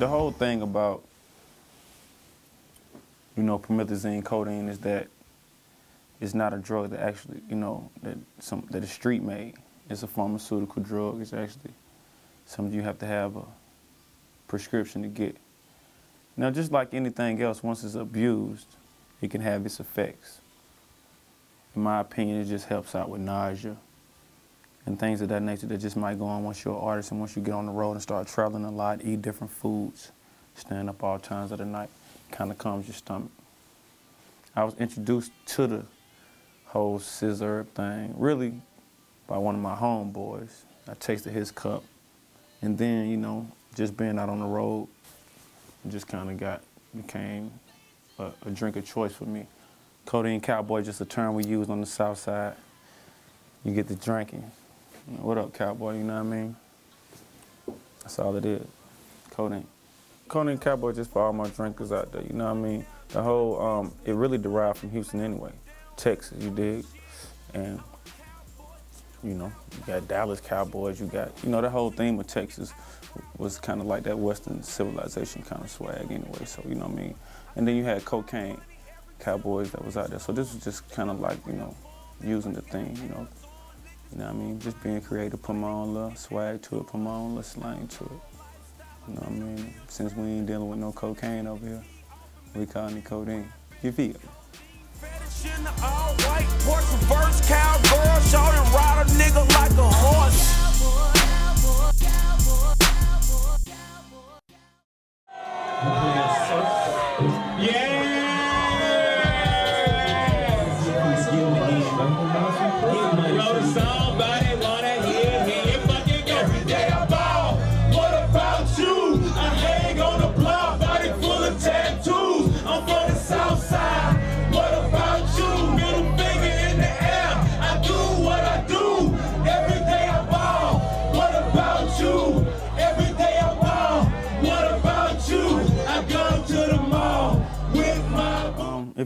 the whole thing about you know promethazine, codeine is that it's not a drug that actually you know that some that is street made. It's a pharmaceutical drug. It's actually something you have to have a prescription to get. Now, just like anything else, once it's abused, it can have its effects. In my opinion, it just helps out with nausea and things of that nature that just might go on once you're an artist and once you get on the road and start traveling a lot, eat different foods, stand up all times of the night, kind of calms your stomach. I was introduced to the whole sizzurp thing really by one of my homeboys. I tasted his cup, and then you know, just being out on the road, just kind of got became a, a drink of choice for me. Codeine cowboy, just a term we use on the south side. You get the drinking. What up, cowboy? You know what I mean? That's all it is. Codeine. Codeine cowboy just for all my drinkers out there. You know what I mean? The whole, um, it really derived from Houston anyway. Texas, you dig? And, you know, you got Dallas Cowboys, you got, you know, the whole theme of Texas was kind of like that Western civilization kind of swag anyway. So, you know what I mean? And then you had cocaine cowboys that was out there. So this was just kind of like, you know, using the thing, you know, you know what I mean? Just being creative, put my own little swag to it, put my own little slang to it. You know what I mean? Since we ain't dealing with no cocaine over here, we call it codeine. You feel? in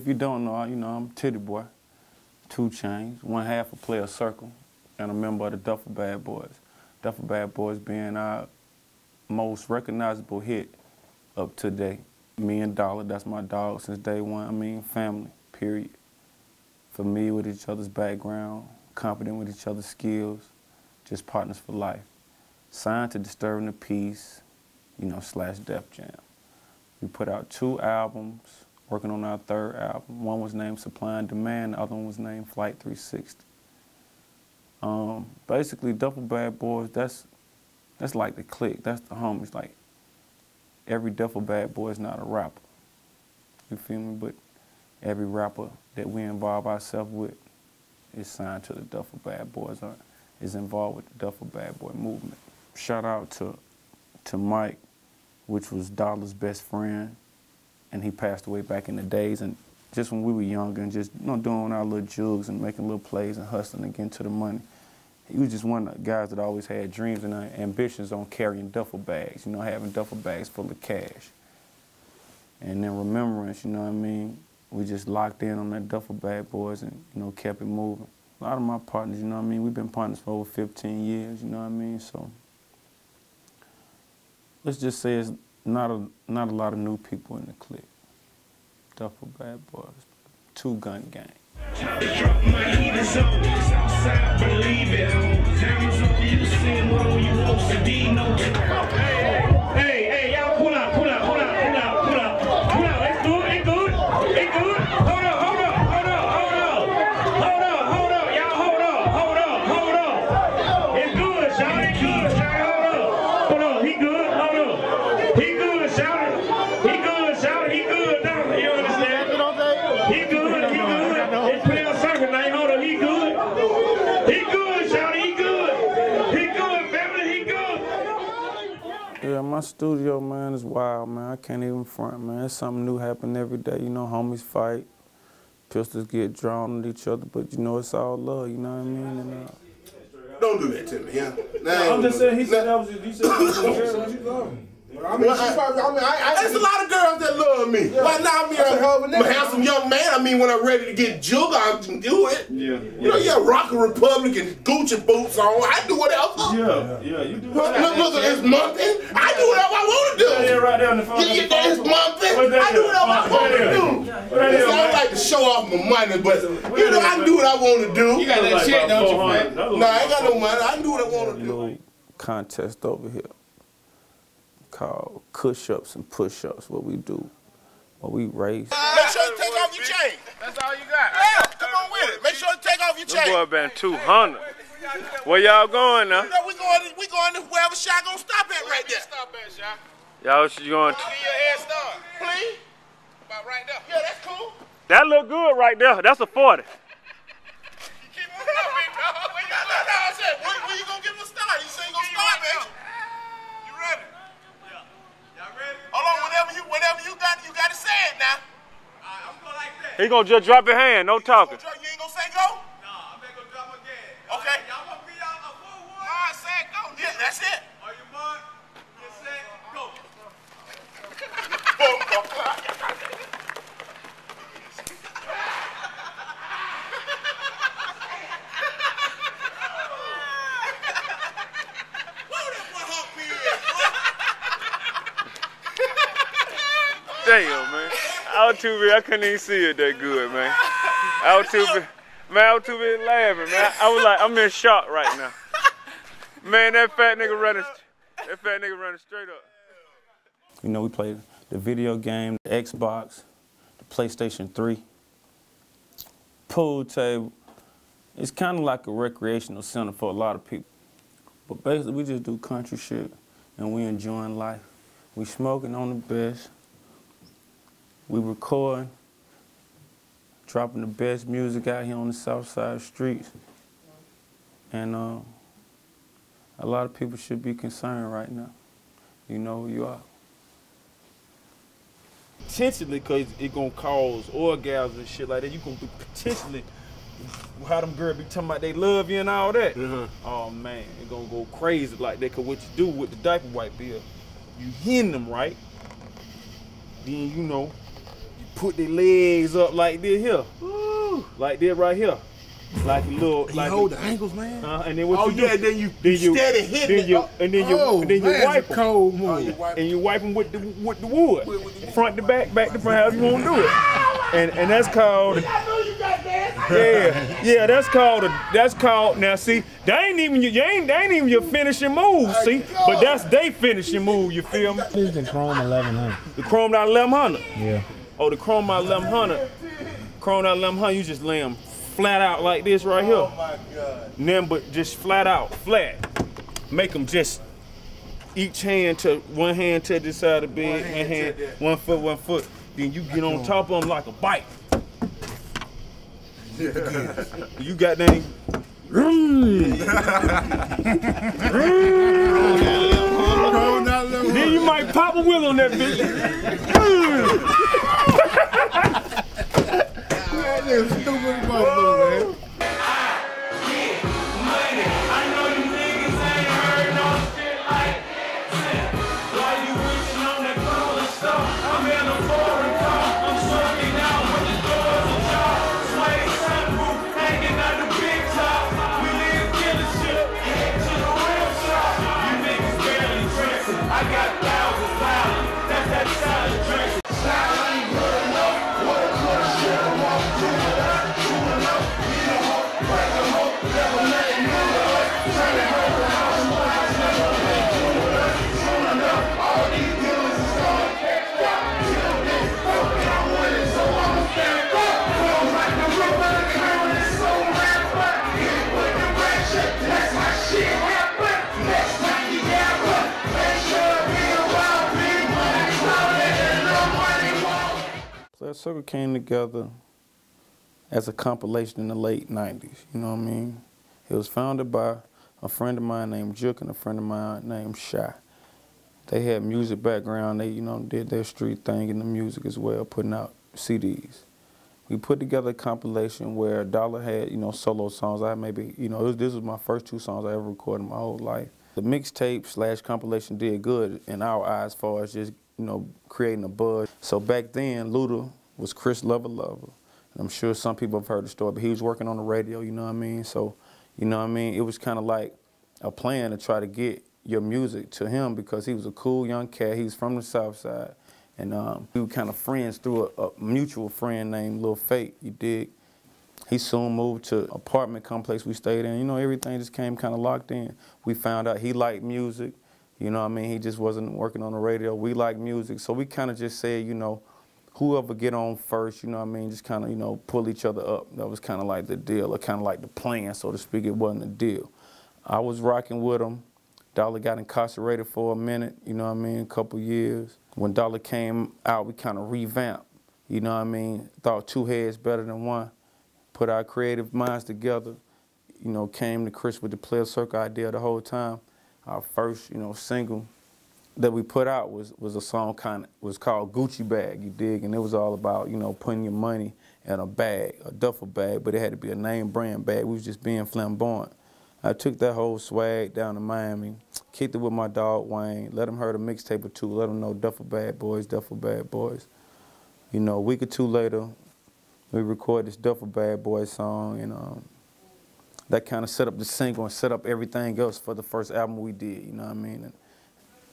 if you don't know, you know, I'm Tity Boi, 2 Chainz, one half of Playaz Circle, and a member of the Duffel Bag Boys. Duffel Bag Boys being our most recognizable hit up to date. Me and Dolla, that's my dog since day one. I mean, family, period. Familiar with each other's background, competent with each other's skills, just partners for life. Signed to Disturbing tha Peace, you know, slash Def Jam. We put out two albums, working on our third album. One was named Supply and Demand, the other one was named Flight 360. Um, basically, Duffel Bag Boys, that's, that's like the clique, that's the homies. Like, every Duffel Bag Boy is not a rapper. You feel me? But every rapper that we involve ourselves with is signed to the Duffel Bag Boys or is involved with the Duffel Bag Boy movement. Shout out to, to Mike, which was Dolla's best friend and he passed away back in the days. And just when we were younger and just you know doing our little jugs and making little plays and hustling and getting to the money. He was just one of the guys that always had dreams and uh, ambitions on carrying duffel bags, you know, having duffel bags full of cash. And then remembrance, you know what I mean? We just locked in on that duffel bag boys and, you know, kept it moving. A lot of my partners, you know what I mean? We've been partners for over 15 years, you know what I mean? So let's just say it's not a, not a lot of new people in the clique. Duffel Bag Boys, Two Gun Gang. Yeah, my studio, man, is wild, man. I can't even front, man. It's something new happening every day. You know, homies fight, pistols get drawn at each other, but you know, it's all love, you know what I mean? And, uh, Don't do that to me, yeah. I'm just saying, he said that was, he said that was a girl. I mean, I, I mean, I, I, there's a lot of girls that love me. me. Why not? I mean, I'm, I'm a handsome young man. I mean, when I'm ready to get jug, I can do it. Yeah. You know, yeah, Rock & Republic and Gucci boots on. I do whatever. Yeah, yeah, you do Look, look, look, it's monthing. I do whatever I want to do. Yeah, right there on the phone. You get that? It's monthing. What that I do is? whatever I want to is? do. What that is, See, I don't like to show off my money, but you know, I can do what I want to do. You got that shit, don't you, Frank? No, I ain't got no money. I do what I want to do. little contest over here called push ups and Push Ups, what we do. What we race. Make sure you take off your chain. That's all you got. Yeah, come on with it. Make sure you take off your chain. This Boy, been 200. Where y'all going now? You know, we going, we going to wherever shot gonna stop at right there. Stop that, Shy. Y'all should going. Give your head start. Please? About right there. Yeah, that's cool. That look good right there. That's a 40. Keep moving up, big dog. No, no, no, I said, when, when you gonna give him a start? You say you gonna start, bitch. You ready? Hold on, whatever you, whatever you got, you gotta say it now. He gonna just drop your hand, no talking. You ain't gonna say go? Okay. Nah, I said go. Yeah, that's it. Boom, boom. Where that boy Hawk P is, bro? Damn, man. Big. I couldn't even see it that good, man. I was too big. Man, big laughing, man. I was like, I'm in shock right now. Man, that fat nigga running, that fat nigga running straight up. You know, we played the video game, the Xbox, the PlayStation 3, pool table. It's kind of like a recreational center for a lot of people. But basically, we just do country shit and we enjoying life. We smoking on the best. We recording, dropping the best music out here on the south side streets. And uh, a lot of people should be concerned right now. You know who you are. potentially because it gonna cause orgasms and shit like that. You gonna be potentially how them girls be talking about they love you and all that. Oh man, it gonna go crazy like that. Cause what you do with the diaper wipe bill, you hen them right. Then you know, you put their legs up like this here, like this right here, like a little. You like hold a- the ankles, man. uh, and then what Oh, you do? yeah, then you- then you steady hitting then it. you, and then you, Oh, and then you man, wipe it's a 'em. cold move. Oh, you wipe 'em. and you wipe them with the with the wood, front to back, back to front, however you want to do it. And and that's called yeah, yeah. That's called a, that's called now. See, that ain't even your, you ain't that ain't even your finishing move. See, but that's they finishing move. You feel me? This is the Chrome 1100. The Chrome 1100. Yeah. Oh, the Chrome Dot 1100. Chrome Dot 1100. You just lay them flat out like this right here. Oh my God. Then, but just flat out, flat. Make them just each hand to one hand to this side of the bed, one hand hand, one foot, one foot. Then you get on top of them like a bike. You got dang. then you might pop a wheel on that bitch. Player Circle came together as a compilation in the late 90s, you know what I mean? It was founded by a friend of mine named Jook and a friend of mine named Shy. They had music background, they, you know, did their street thing in the music as well, putting out CDs. We put together a compilation where Dolla had, you know, solo songs. I maybe, you know, was, this was my first two songs I ever recorded in my whole life. The mixtape slash compilation did good in our eyes as far as just you know, creating a buzz. So back then, Luda was Chris Lova Lova. And I'm sure some people have heard the story, but he was working on the radio, you know what I mean? So, you know what I mean? It was kind of like a plan to try to get your music to him because he was a cool young cat. He was from the South Side. And um, we were kind of friends through a, a mutual friend named Lil Fate, you dig? He soon moved to apartment complex we stayed in. You know, everything just came kind of locked in. We found out he liked music. You know what I mean? He just wasn't working on the radio. We liked music. So we kind of just said, you know, whoever get on first, you know what I mean, just kind of, you know, pull each other up. That was kind of like the deal, or kind of like the plan, so to speak. It wasn't a deal. I was rocking with him. Dolla got incarcerated for a minute, you know what I mean, a couple years. When Dolla came out, we kind of revamped, you know what I mean, thought two heads better than one, put our creative minds together, you know, came to Chris with the Playaz Circle idea the whole time. Our first, you know, single that we put out was, was a song kind of, was called Gucci Bag, you dig, and it was all about, you know, putting your money in a bag, a duffel bag, but it had to be a name brand bag. We was just being flamboyant. I took that whole swag down to Miami, kicked it with my dog Wayne, let him hear a mixtape or two, let him know Duffel Bag Boys, Duffel Bag Boys. You know, a week or two later, we recorded this Duffel Bag Boys song, and um, that kind of set up the single and set up everything else for the first album we did, you know what I mean? And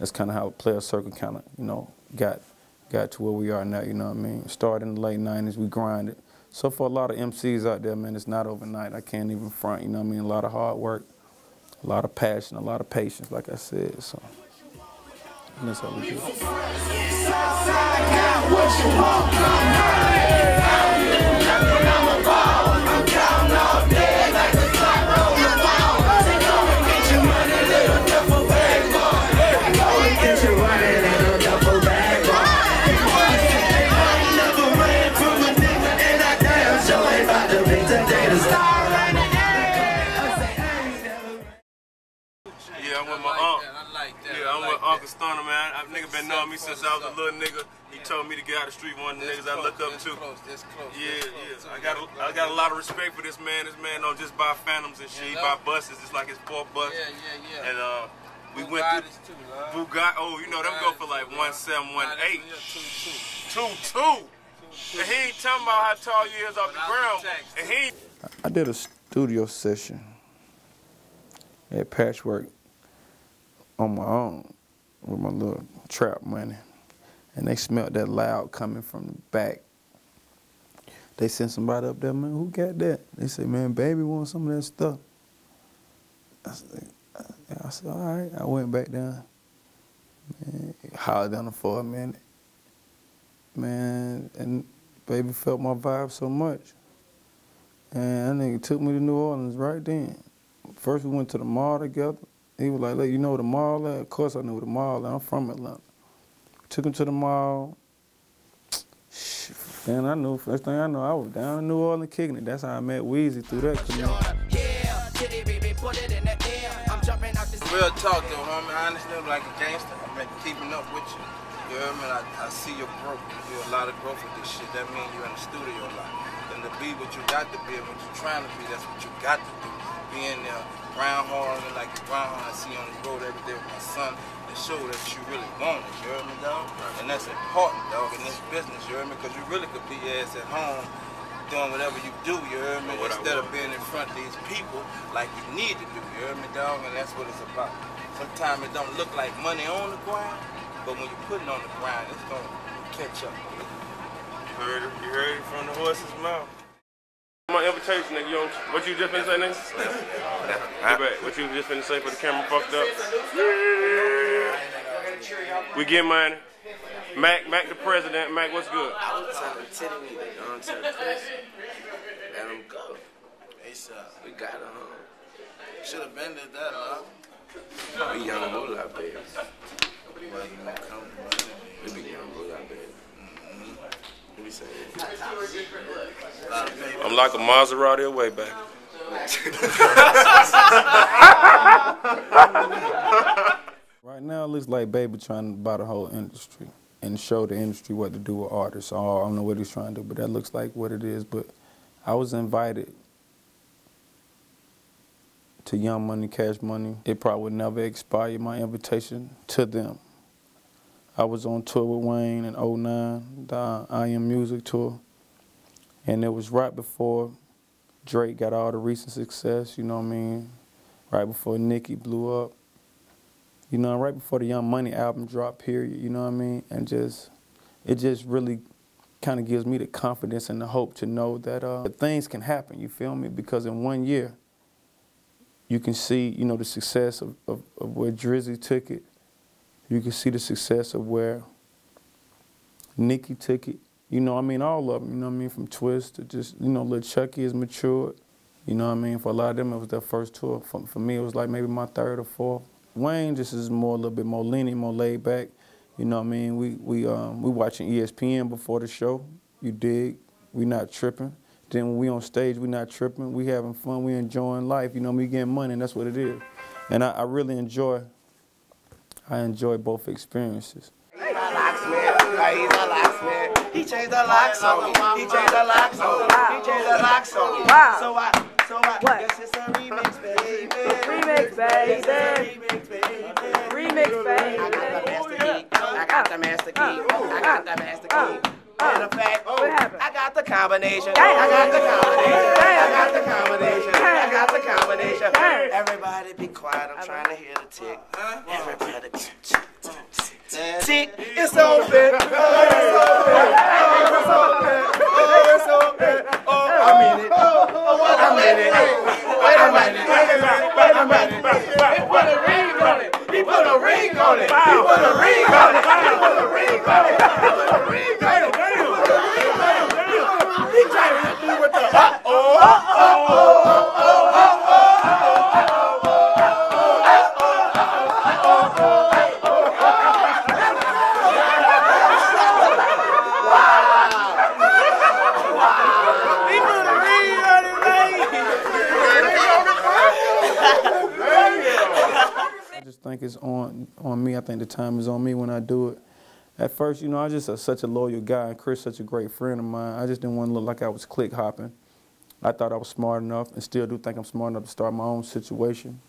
that's kind of how Playaz Circle kind of, you know, got got to where we are now, you know what I mean? Started in the late 90s, we grinded. So for a lot of MCs out there, man, it's not overnight. I can't even front, you know what I mean? A lot of hard work, a lot of passion, a lot of patience, like I said. So and that's how we do since I was a little nigga. He told me to get out the street. One of the niggas I look up to. Yeah, yeah. I got a, I got a lot of respect for this man. This man don't just buy Phantoms and shit. He buy buses. It's like his fourth bus. Yeah, yeah, yeah. And uh, we went through Bugatti. Oh, you know them go for like one seven, one eight, two two. And he ain't talking about how tall you is off the ground. And he. I did a studio session at Patchwerk on my own with my little trap money. And they smelled that loud coming from the back. They sent somebody up there, man, who got that? They said, man, baby wants some of that stuff. I said, I said, all right. I went back down. Man, hollered down for a minute. Man, and baby felt my vibe so much. And that nigga took me to New Orleans right then. First we went to the mall together. He was like, look, you know where the mall at? Of course I know where the mall at. I'm from Atlanta. Took him to the mall. Then I knew, first thing I know, I was down in New Orleans kicking it. That's how I met Weezy through that connection. Real talk though, homie. Honestly, I'm like a gangster. I've been keeping up with you. You heard me? I, I see your growth. You do a lot of growth with this shit. That means you're in the studio a lot. And to be what you got to be and what you're trying to be, that's what you got to do. Be in there, ground hard like the ground hard I see on the road every day with my son and show that you really want it. You heard me, dog? And that's important, dog, in this business. You heard me? Because you really could be your ass at home doing whatever you do, you heard me? What Instead of being in front of these people like you need to do, you heard me, dog? And that's what it's about. Sometimes it don't look like money on the ground, but when you put it on the ground, it's gonna catch up. You heard it. You heard it from the horse's mouth. My invitation, nigga. You don't, what you just finna say, nigga? Get back. What you just finna say for the camera fucked up? We get money. Mac, Mac the president. Mac, what's good? I was telling Tity to go into the Chris. Let him go. ASAP. We got him. Should have been did that, huh? We young moolah, baby. Well, you know, come We young moolah, baby. Say? I'm like a Maserati away back. Right now, it looks like Baby trying to buy the whole industry and show the industry what to do with artists. Oh, I don't know what he's trying to do, but that looks like what it is. But I was invited to Young Money, Cash Money. It probably would never expire, my invitation to them. I was on tour with Wayne in 09, the I Am Music tour. And it was right before Drake got all the recent success, you know what I mean? Right before Nicki blew up. You know, right before the Young Money album dropped, period, you know what I mean? And just, it just really kind of gives me the confidence and the hope to know that uh, things can happen, you feel me? Because in one year, you can see, you know, the success of, of, of where Drizzy took it. You can see the success of where Nicki took it. You know, I mean, all of them, you know I mean, from Twist to just, you know, Lil Chuckee has matured. You know what I mean? For a lot of them, it was their first tour. For, for me, it was like maybe my third or fourth. Wayne just is more, a little bit more lenient, more laid back. You know what I mean? We, we, um, we watching ESPN before the show. You dig? We not tripping. Then when we on stage, we not tripping. We having fun. We enjoying life. You know, we getting money, and that's what it is. And I, I really enjoy, I enjoy both experiences. He's a locksmith. He's a locksmith. He changed the locks on me. He changed the locks on me. He changed the locks on me. Wow. So I, so I What? guess it's a remix, baby. Remix, baby. It's a remix, baby. Remix, baby. I got the master key. Uh, uh, I got the master key. Uh, I got the master key. Matter ah, of fact, What? I got the combination. Damn. I got the combination. Damn. I got the combination. I got the combination. Damn. Everybody be quiet. I'm trying to hear the tick. Everybody. Tick. It's open. Oh, it's open. Oh, it's open. Oh, it's open. Oh, I'm in it. Oh, I'm in it. Wait a minute. Wait a minute. He put a ring on it. He put a ring on it. He put a ring on it. He put a ring on it. He put a ring on it. I think the time is on me when I do it. At first, you know, I was just a, such a loyal guy, and Chris such a great friend of mine. I just didn't want to look like I was click hopping. I thought I was smart enough, and still do think I'm smart enough to start my own situation.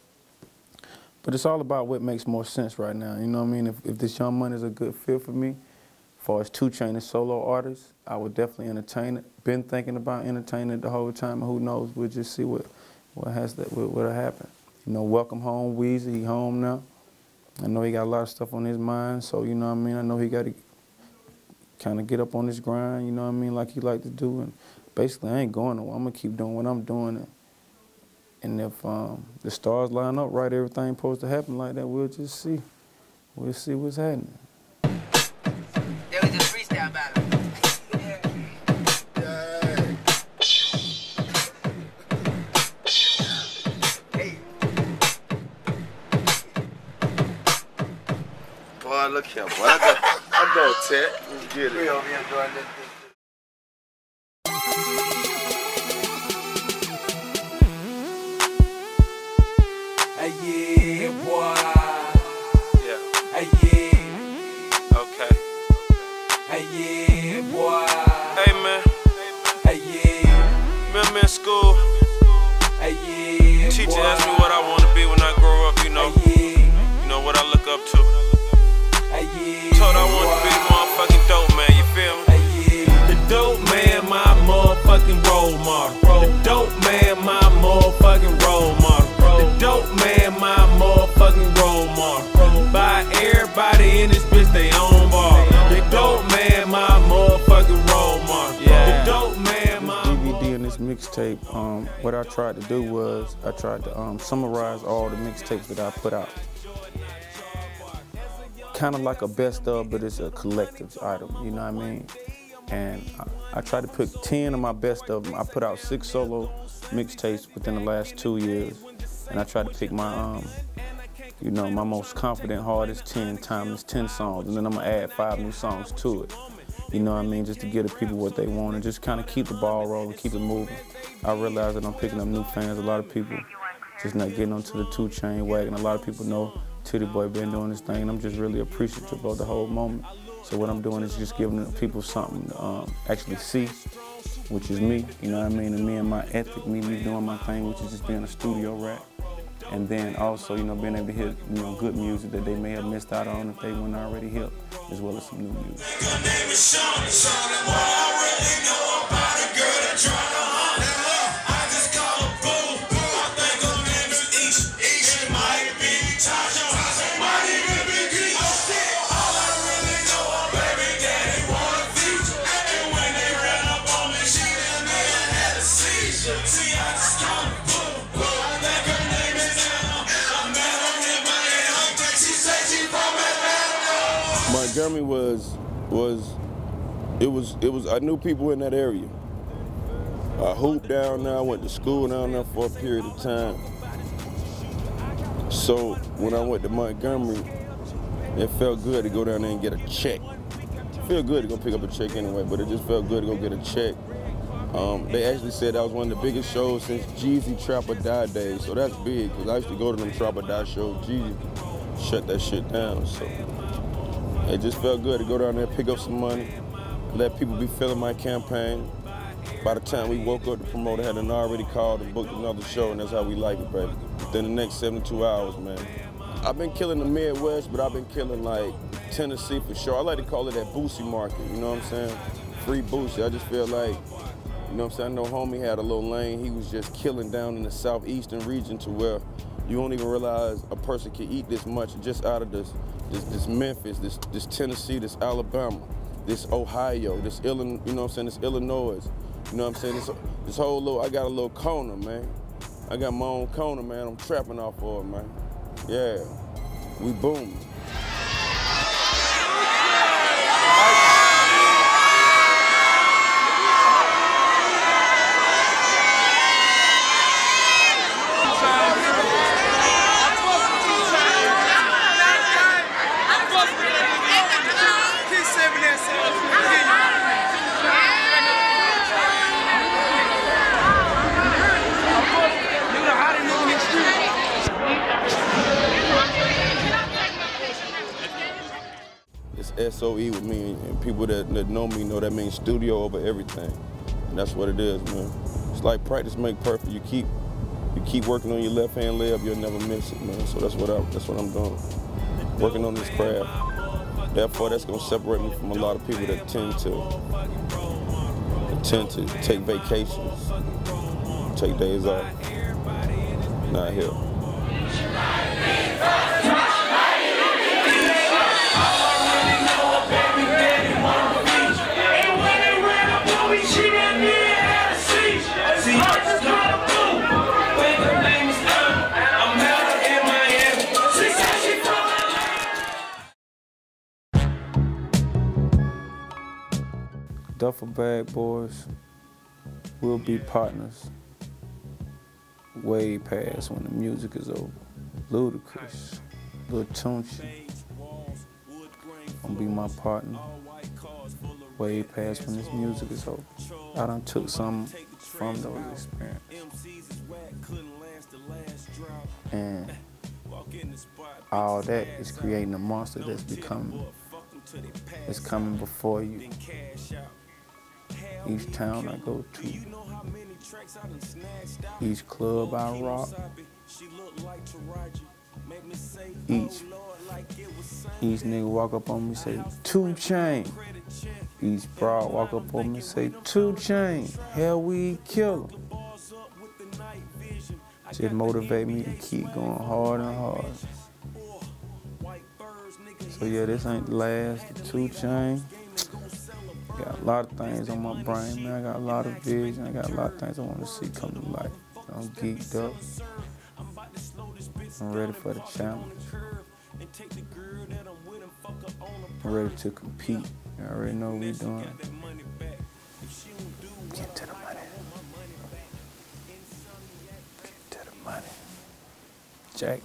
But it's all about what makes more sense right now. You know what I mean? If, if this Young Money is a good fit for me, as far as two Chain and solo artists, I would definitely entertain it. Been thinking about entertaining it the whole time, who knows? We'll just see what what has that what what'll happen. You know, welcome home, Weezy. He home now. I know he got a lot of stuff on his mind, so you know what I mean. I know he got to kind of get up on his grind. You know what I mean, like he like to do. And basically, I ain't going nowhere. I'm gonna keep doing what I'm doing. And, if um, the stars line up right, everything supposed to happen like that, we'll just see. We'll see what's happening. Boy. I go, I go, Ted. Let's get We over here doing this. Um, what I tried to do was I tried to um, summarize all the mixtapes that I put out. Kind of like a best of, but it's a collective item, you know what I mean? And I, I tried to pick 10 of my best of them. I put out six solo mixtapes within the last two years. And I tried to pick my, um, you know, my most confident, hardest 10 timeless 10 songs. And then I'm gonna add five new songs to it. You know what I mean? Just to give the people what they want and just kind of keep the ball rolling, keep it moving. I realize that I'm picking up new fans. A lot of people just not getting onto the two chain wagon. A lot of people know Tity Boi been doing this thing, and I'm just really appreciative of the whole moment. So what I'm doing is just giving the people something to um, actually see, which is me. You know what I mean? And me and my ethic, me, me doing my thing, which is just being a studio rat. And then also, you know, being able to hear, you know, good music that they may have missed out on if they weren't already hip, as well as some new music. Was was it was it was I knew people in that area. I hooped down there, I went to school down there for a period of time. So when I went to Montgomery, it felt good to go down there and get a check. It felt good to go pick up a check anyway, but it just felt good to go get a check. Um, they actually said that was one of the biggest shows since Jeezy Trap or Die so that's big because I used to go to them Trap or Die shows. Jeezy shut that shit down, so it just felt good to go down there, pick up some money, let people be feeling my campaign. By the time we woke up, the promoter had already called and booked another show, and that's how we like it, baby. Within the next 72 hours, man. I've been killing the Midwest, but I've been killing like Tennessee for sure. I like to call it that Boosie market, you know what I'm saying? Free Boosie. I just feel like, you know what I'm saying? I know homie had a little lane. He was just killing down in the southeastern region to where you don't even realize a person can eat this much just out of this, this, this Memphis, this, this Tennessee, this Alabama, this Ohio, this Illinois, you know what I'm saying? This Illinois. You know what I'm saying? This, this whole little, I got a little corner, man. I got my own corner, man. I'm trapping off of it, man. Yeah, we booming. SOE with me, and people that, that know me know that means studio over everything. And that's what it is, man. It's like practice make perfect. You keep you keep working on your left hand layup, you'll never miss it, man. So that's what I that's what I'm doing. Working on this craft. Therefore, that's gonna separate me from a lot of people that tend to tend to take vacations, take days off. Not here. Duffel Bag Boys will be partners way past when the music is over. Ludacris, Lil Tunechi, gonna be my partner way past when this music is over. I done took some from those experiences. And all that is creating a monster that's becoming, that's coming before you. Each town I go to, each club I rock, each each nigga walk up on me say two chain. Each broad walk up on me say two chain. Hell we kill 'em. Just motivate me to keep going hard and hard. So yeah, this ain't the last. The two chain. Got a lot of things on my brain, man. I got a lot of vision. I got a lot of things I want to see come to life. I'm geeked up. I'm ready for the challenge. I'm ready to compete. You already know what we doing. Get to the money. Get to the money. Jack.